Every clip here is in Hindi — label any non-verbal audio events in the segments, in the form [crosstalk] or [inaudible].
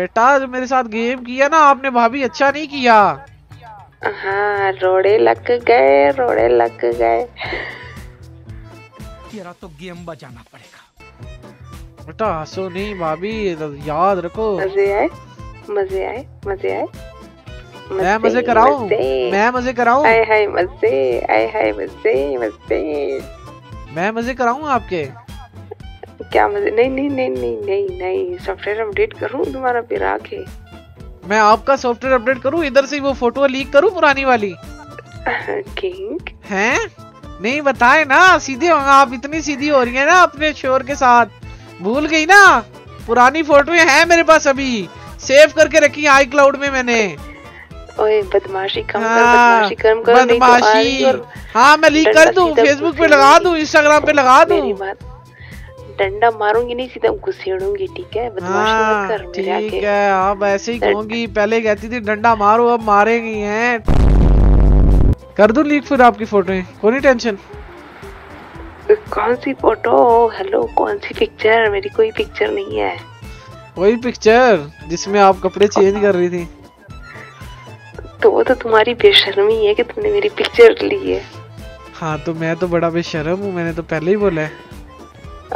बेटा जो मेरे साथ गेम किया ना आपने भाभी अच्छा नहीं किया। हाँ रोड़े लग गए रोड़े लग गए। तेरा तो गेम बजाना पड़ेगा। बेटा हंसो नहीं भाभी याद रखो। मज़े आए? मज़े आए? मज़े आए? मैं मज़े कराऊं? मैं मज़े कराऊं? आए हाय मज़े आए हाय मज़े मज़े मैं मज़े कराऊं आपके? क्या मज़े नहीं नहीं नहीं नहीं नहीं नहीं सॉफ्टवेयर अपडेट करूँ तुम्हारा फिर आके मैं आपका सॉफ्टवेयर अपडेट करूँ इधर से वो फ़ोटो लीक करूँ पुरानी वाली? किंग हैं? नहीं बताए ना सीधे आप इतनी सीधी हो रही है ना अपने शोर के साथ। भूल गई ना? पुरानी फ़ोटो है मेरे पास अभी। सेव करके रखी आई क्लाउड में मैंने। ओए बदमाशी कम हाँ, कर बदमाशी कम कर तो बदमाशी। और हाँ मैं लीक कर दूँ फेसबुक पे लगा दूँ इंस्टाग्राम पे लगा दूँ। मेरी बात डंडा मारूँगी नहीं सीधा घुसेड़ूँगी ठीक है? हाँ कर ठीक है आप ऐसे ही कहूँगी पहले कहती थी डंडा मारो अब मारेंगी हैं कर दूँ लीक फिर आपकी फ़ोटो कोई टेंशन? कौन सी फ़ोटो? हेलो कौन सी पिक्चर? मेरी कोई पिक्चर नहीं है। वही पिक्चर जिसमें आप कपड़े चेंज कर रही थी। तो वो तो तुम्हारी बेशर्मी है कि तुमने मेरी पिक्चर ली है। हाँ तो मैं तो बड़ा बेशर्म हूँ मैंने तो पहले ही बोला है।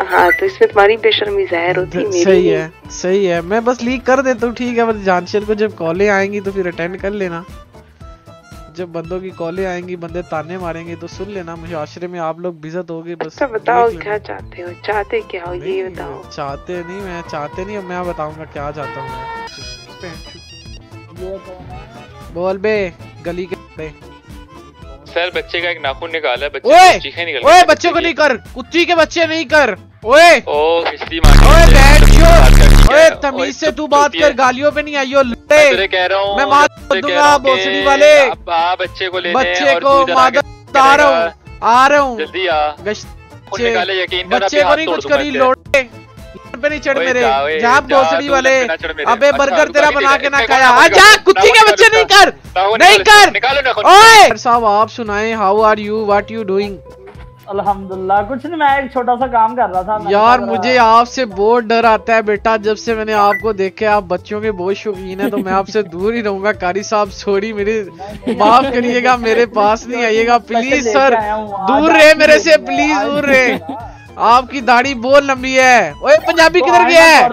हाँ तो इसमें तुम्हारी बेशर्मी ज़ाहिर होती है मेरी सही है सही है। मैं बस लीक कर देता हूँ ठीक है। बस जानशर को जब कॉलें आएँगी तो फिर अटेंड कर लेना। जब बंदों की कॉलें आएँगी बंदे ताने मारेंगे तो सुन लेना। मुशाशरे में आप लोग बिजत होगे बस अच्छा बताओ क्या चाहते हो? चाहते क्या हो? ये बताओ। चाहते नहीं मैं चाहते नहीं मैं बताऊँगा क्या चाहता हूँ बोल बे गली के। सर बच्चे का एक नाखून निकाला बच्चे ओए की निकल ओए बच्चे को नहीं कर कुत्ती के बच्चे नहीं कर ओए। ओ मार ओए बैठ ओए तमीज से तू बात कर गालियों पे नहीं आइयो मैं लुटे कह रहा हूँ मैं मार दूँगा हूँ भोसड़ी वाले। बच्चे को लेने बच्चे को मादर आ रहा हूँ आ रहा हूँ। जल्दी आ। बच्चे को नहीं कुछ करी। लोटे। पे नहीं चढ़ मेरे। जा, ओए, जा जा, भोसड़ी वाले। अबे अच्छा, बर्गर तेरा बना के ना खाया। निकालो, आजा कुत्ती के बच्चे नहीं कर। नहीं कर। ओए! साहब आप सुनाएँ how are you what you doing अल्हम्दुलिल्लाह कुछ नहीं मैं एक छोटा सा काम कर रहा था यार मुझे आपसे बहुत डर आता है बेटा जब से मैंने आपको देखे आप बच्चों के बहुत शौकीन है तो मैं आपसे दूर ही रहूँगा। कारी साहब सॉरी मेरे माफ़ करिएगा मेरे पास नहीं आइएगा प्लीज़ सर दूर रहे मेरे से प्लीज़ दूर रहे। आपकी दाढ़ी बहुत लंबी है। ओए पंजाबी किधर गया है?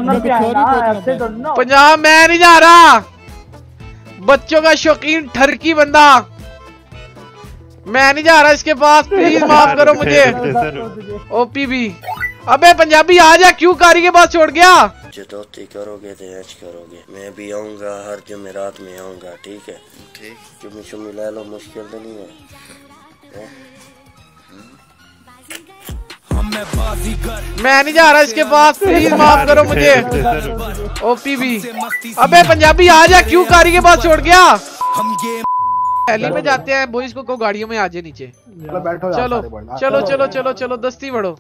तो। पंजाब मैं नहीं जा रहा। बच्चों का शौकीन ठरकी बंदा। मैं नहीं जा रहा इसके पास प्लीज़ [laughs] माफ़ करो मुझे। [laughs] [laughs] ओपी भी अबे पंजाबी आ जा क्यों कारी के पास छोड़ गया? जदोती करोगे तो ऐश करोगे। मैं भी आऊँगा हर जुमेरात में आऊँगा ठीक है? ठीक। चुम्मी चुम्मी ले लो मुश्किल तो नहीं है। मैं नहीं जा रहा इसके पास। प्लीज़ माफ़ करो मुझे। ओपी भी अबे पंजाबी आ जा। क्यों कारी के पास छोड़ गया? पहली में जाते हैं बॉयज़ को को गाड़ियों में आ जाए नीचे। चलो चलो चलो चलो। चलो दस्ती बढ़ो।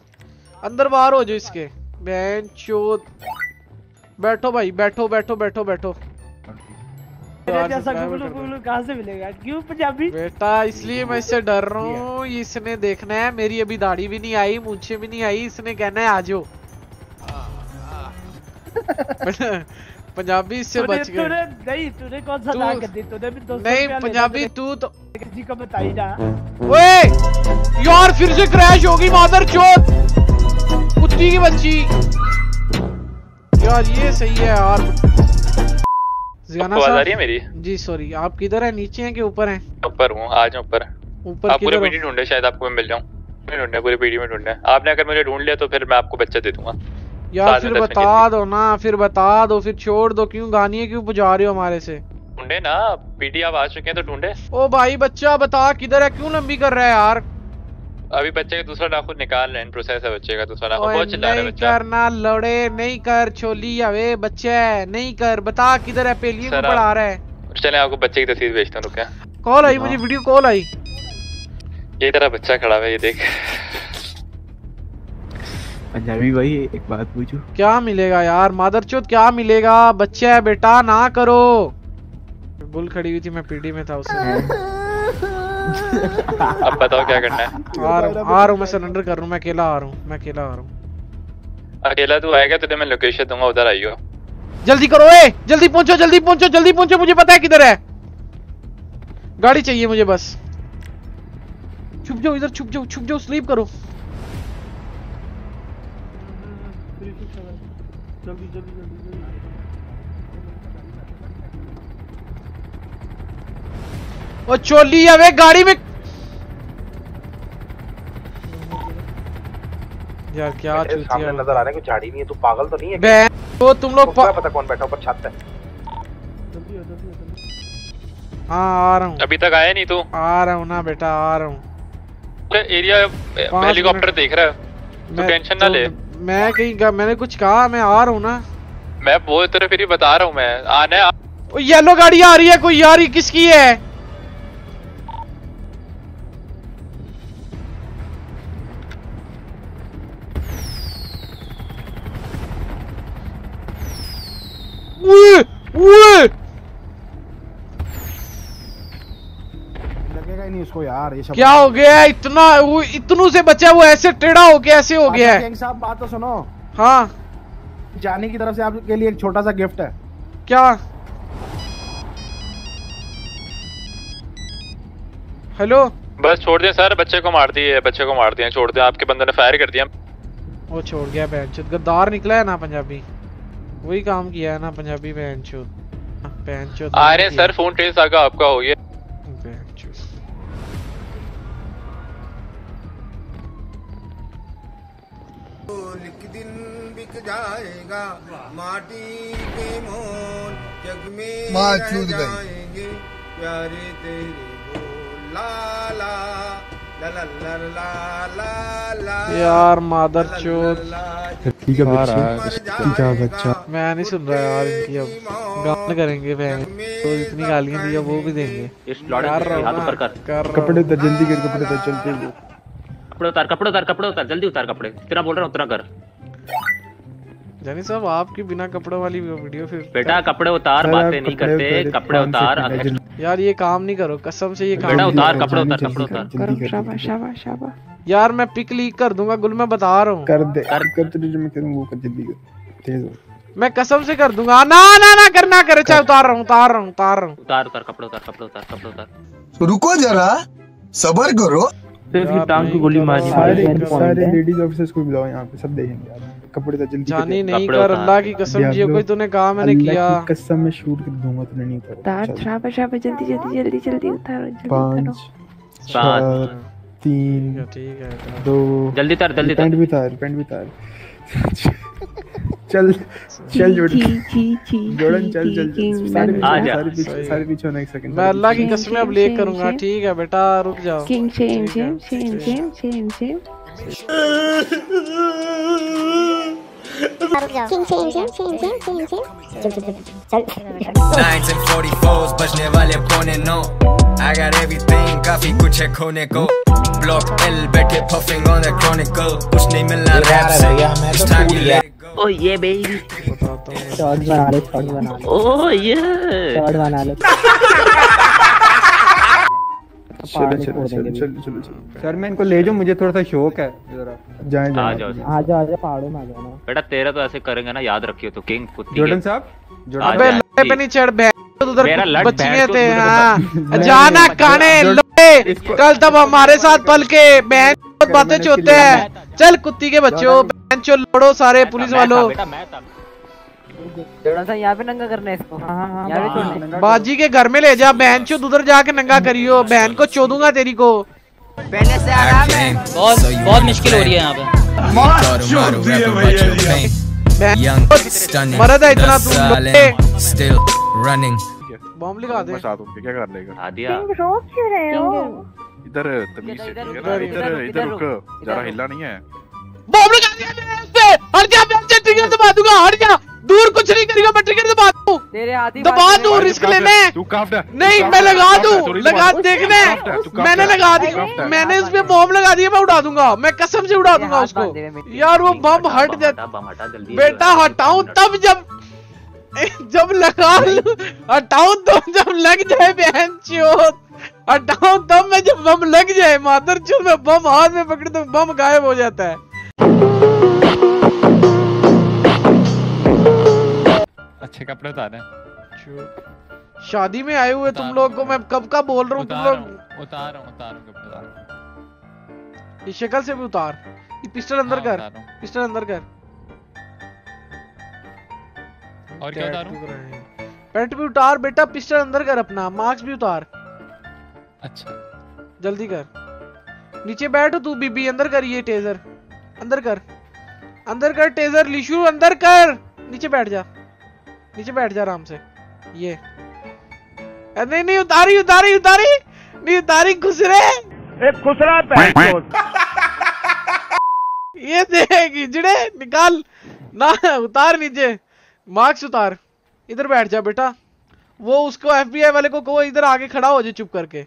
अंदर बाहर हो जाओ इसके। बहन चोद बैठो भाई बैठो बैठो बैठो बैठो। जैसा गुगलू गुगलू कहाँ से मिलेगा? क्यों पंजाबी? बेटा इसलिए मैं इससे डर रहा हूँ। इसने देखना है मेरी अभी दाढ़ी भी नहीं आई मूछे भी नहीं आई। इसने कहना है आज [laughs] पंजाबी इससे बच गए। नहीं तूने कौन सा तू- कर दी? तूने भी दोस्तों नहीं पंजाबी तू तो किसी को बताई ना। ओए! यार फिर से क्रैश होगी मादर चोद! कुत्ती की बच्ची। यार ये सही है यार। जियाना आवाज़ आ रही है मेरी? जी सॉरी आप किधर हैं? नीचे हैं कि ऊपर हैं? ऊपर हूँ आज ऊपर। ऊपर आप पूरे पीडी ढूंढे शायद आपको मैं मिल जाऊँ। मैं ढूंढे पूरी पीडी में ढूंढे। आपने अगर मुझे ढूंढ लिया तो फिर मैं आपको बच्चा दे दूँगा। यार फिर बता दो ना फिर बता दो फिर छोड़ दो। क्यों गानिए क्यों बुझा रहे हो हमारे से? ढूंढे ना पीडी आप आ चुके हैं तो ढूंढे। ओ भाई बच्चा बता किधर है? क्यों लंबी कर रहा है यार? अभी बच्चे का दूसरा नाखून निकाल रहे हैं प्रोसेस है बच्चे का दूसरा नाखून बहुत चिल्ला रहा है नहीं बच्चा। करना लड़े नहीं कर छोली हवे बच्चे नहीं कर बता किधर है पेलिए को पढ़ा रहा है। चले आपको बच्चे की तस्वीर भेजता हूँ रुके कॉल आई मुझे वीडियो कॉल आई। ये तेरा बच्चा खड़ा है ये देख। पंजाबी भाई एक बात पूछूँ? क्या मिलेगा यार मादरचोद क्या मिलेगा? बच्चा है बेटा ना करो। बुल खड़ी हुई थी मैं पीडी में था उससे अब बताओ क्या करना है? आ रहा हूँ आ रहा हूँ मैं सरेंडर कर रहा हूँ मैं अकेला आ रहा हूँ मैं अकेला आ रहा हूँ। अकेला तू आएगा तो मैं लोकेशन दूँगा उधर आइयो। जल्दी करो ए जल्दी पहुंचो जल्दी पहुंचो जल्दी पहुंचो मुझे पता है किधर है। गाड़ी चाहिए मुझे बस। छुप जाओ इधर छुप जाओ छुप जाओ स्लीप करो। जल्दी जल्दी जल्दी ओ चोली है वे गाड़ी में यार क्या सामने नज़र आ रहा है कोई झाड़ी नहीं है तू पागल तो नहीं है बे तो तुम लोग पा- पता कौन बैठा ऊपर छत है जल्दी हो आ रहा हूँ। अभी तक आया नहीं तू? आ रहा हूँ ना बेटा आ रहा हूँ। एरिया हेलीकॉप्टर देख रहा है। मैं- टेंशन ना तो ले। मैं कहीं मैंने कुछ कहा मैं आ रहा हूँ ना। मैं वो तेरे फिर ही बता रहा हूँ मैं। आना ओ येलो गाड़ी आ रही है कोई यार ये किसकी है? उए, उए, लगेगा ही नहीं उसको यार ये सब क्या हो गया इतना वो इतनू से बचा वो ऐसे टेढ़ा हो गया ऐसे हो गया है। गैंग साहब बात तो सुनो। हाँ। जानी की तरफ़ से आपके लिए एक छोटा सा गिफ्ट है। क्या? हेलो? बस छोड़ दिया सर बच्चे को मार दिए बच्चे को मार दिया छोड़ दिया आपके बंदे ने फायर कर दिया। वो छोड़ गया गद्दार निकला है ना पंजाबी। वही काम किया है ना पंजाबी बैंचो बैंचो आ रहे सर फ़ोन ट्रेस आगा आपका हो ये बैंचो दिन बिक जाएगा माटी के मोल जग में जाएँगे प्यारे तेरे ला यार मादर चोद ठीक है बच्चा ठीक है बच्चा मैं नहीं सुन रहा यार इनकी अब। गान करेंगे बहन तो इतनी गालियाँ दी वो भी देंगे। कर रहा हूँ ना, कर कपड़े हूँ। उतर जल्दी कर कपड़े उतर चलते कपड़े उतार कपड़े उतार कपड़े उतार जल्दी उतार कपड़े। जितना बोल रहा हूँ उतना कर। जानी साहब आपकी बिना कपड़े वाली वीडियो फिर बेटा कपड़े उतार बातें नहीं करते कपड़े उतार यार ये काम नहीं करो कसम से ये काम बेटा उतार कपड़े उतार कपड़े उतार। करो शाबाश शाबाश शाबाश। यार मैं पिक लीक कर दूँगा गुल मैं बता रहा हूँ। कर दे कर। कर तुझे जो मैं करूँ वो कर जल्दी कर। तेज हो मैं कसम से कर दूँगा। ना ना ना करना करे। चाहे उतार रहा हूँ उतार रहा हूँ उतार रहा हूँ। उतार उतार कपड़े उतार कपड़े उतार कपड़े उतार। रुको जरा सबर करो। टांग की गोली मारनी सकता। सारे सारे लेडीज़ ऑफिसर्स को बुलाओ यहाँ पे सब देखेंगे यार। कपड़े तो जल्दी जानी नहीं कर अल्लाह की कसम जियो कोई तूने कहा मैंने किया। कसम मैं शूट कर दूँगा तूने नहीं। शाबाश शाबाश जल्दी जल्दी जल्दी जल्दी उतारो जल्दी पाँच चार तीन ठीक है। दो। जल्दी उतार जल्दी पैंट भी पैंट भी उतार। [laughs] चल चल जोड़न चल चल सारे पीछे होना एक सेकंड मैं अल्लाह की कसम अब लेक करूँगा ठीक है बेटा रुक जाओ किंग शेम ठीक है, same same same same same Nines and 44s बजने वाले पौने नौ I got everything काफ़ी कुछ है खोने को Block L बैठे puffing on the chronicle कुछ नहीं मिलना रैप से It's time you ओ ये बेबी शॉट बना ले शॉट बना ले ओ ये शॉट बना ले चलो चलो चलो चलो चलो चलो। सर मैं इनको ले जाऊँ मुझे थोड़ा सा शौक है। जरा। जाए आ जाओ आ जा आ जा पहाड़ों में आ जाना। बेटा तेरा तो ऐसे करेंगे ना याद रखियो तो किंग कुत्ती जॉर्डन साहब? आ अबे लोहे पे नहीं चढ़ बहन उधर मेरा बच्चियाँ थे को हाँ। जाना काने इसको- कल तब हमारे साथ पल के बहन चोद बातें मैंने चोते हैं चल कुत्ती के बच्चों बहन लड़ो सारे पुलिस वालों। बेटा मैं था जोड़न सा यहाँ पे नंगा करना है इसको। हाँ हाँ यहाँ पे छोड़ना बाजी के घर में ले जा बहन चो उधर जाके नंगा करियो। बहन को चोदूँगा तेरी को। बहुत बहुत मुश्किल हो रही है यहाँ पे। मरद है इतना तू silent, लोहे बॉम्ब लगा दे। क्या कर लेगा आ दिया रोक क्यों रहे हो? इधर तमीज से इधर, ठीक है इधर, ना? इधर, इधर इधर इधर रुक, जरा हिलना नहीं है। बॉम्ब लगा दिया मैंने उस पे हट जा बहन चो ट्रिगर दबा दूँगा हट जा। दूर कुछ नहीं करेगा मैं ट्रिगर दबा दूँ। तेरे हाथी दबा दूँ रिस्क लेने। तू काफ दे नहीं मैं लगा दूँ लगा देखने। मैंने लगा दी। मैंने उस पे बॉम्ब लगा दिया मैं उड़ा दूँगा। मैं कसम से उड़ा दूँगा उसको। यार वो बम हट जा। हटा हटा जल्दी बेटा हटाऊं तब जब जब लगा लूँ हटाऊं तो जब लग जाए बहन चोत हटाऊं तब मैं जब बम लग जाए मादर चोत मैं बम हाथ में पकड़ तो बम गायब हो जाता है। अच्छे कपड़े उतारे शादी में आए हुए तुम लोग को मैं कब का बोल रहा हूँ तुम लोग उतार रहा हूँ उतार रहा हूँ। ये शक्ल से भी उतार। ये पिस्टल अंदर हाँ, कर। पिस्टल अंदर कर। और क्या उतारूं? पैंट भी उतार बेटा पिस्टल अंदर कर अपना। मार्क्स भी उतार। अच्छा। जल्दी कर। नीचे बैठ तू बीबी अंदर कर ये टेजर अंदर कर। अंदर कर टेजर लिशु अंदर कर। नीचे बैठ जा। नीचे बैठ जा आराम से। ये। अरे नहीं नहीं उतारी उतारी उतारी। नहीं उतारी खुसरे एक खुसरा ये देख हिजड़े निकाल। ना उतार नीचे। मार्क्स उतार। इधर बैठ जा बेटा। वो उसको एफबीआई वाले को कहो इधर आके खड़ा हो जाए चुप करके।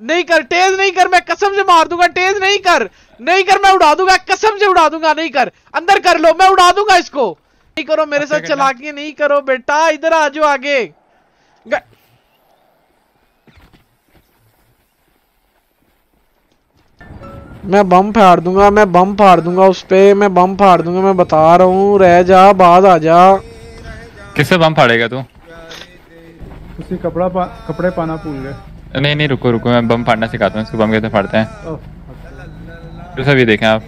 नहीं कर तेज नहीं कर मैं कसम से मार दूँगा तेज नहीं कर। नहीं कर मैं उड़ा दूँगा कसम से उड़ा दूँगा नहीं कर। अंदर कर लो मैं उड़ा दूँगा इसको। नहीं करो मेरे साथ चलाकी नहीं करो बेटा इधर आ जाओ आगे। ग- मैं बम फाड़ दूँगा मैं बम फाड़ दूँगा उस पे मैं बम फाड़ दूँगा मैं बता रहा हूँ रह जा बाद आ जा। किससे बम फाड़ेगा तू? उसी कपड़ा पा, कपड़े पाना भूल गए। नहीं नहीं रुको रुको मैं बम फाड़ना सिखाता हूँ इसको बम कैसे फाड़ते हैं? तो सभी देखें आप।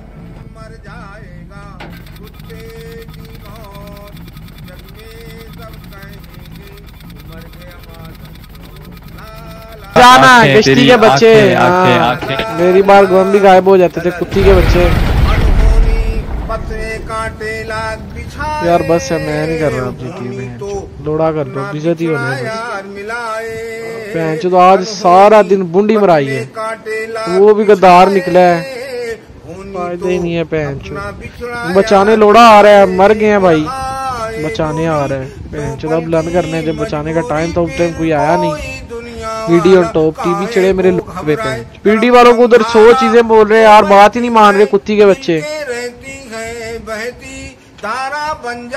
जाना के बच्चे। आँखें, आँखें, हाँ, आँखें। मेरी बार गम भी गायब हो जाते थे कुत्ती के बच्चे। यार बस है मैं नहीं कर रहा अब जीती में लोड़ा कर दो। बेइज्जती होने भैन चोद आज सारा दिन बुंडी मराई है वो भी गद्दार निकला है फ़ायदा ही नहीं है भैन चोद बचाने लोड़ा आ रहा है मर गए हैं भाई बचाने आ रहा है भैन चोद अब लन करने जब बचाने का टाइम था उस टाइम कोई आया नहीं ऑन टॉप टीवी चढ़े मेरे पे पीडी वालों को उधर सौ चीज़ें बोल रहे यार बात ही नहीं मान रहे कुत्ती के बच्चे रहती है बहती तारा बन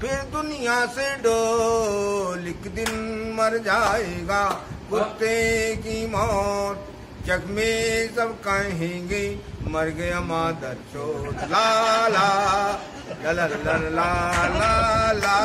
फिर दुनिया से डोल एक दिन मर जाएगा। कुत्ते की मौत जग में सब कहेंगे, मर गया मादर चो ला ला ला ला ला ला ला।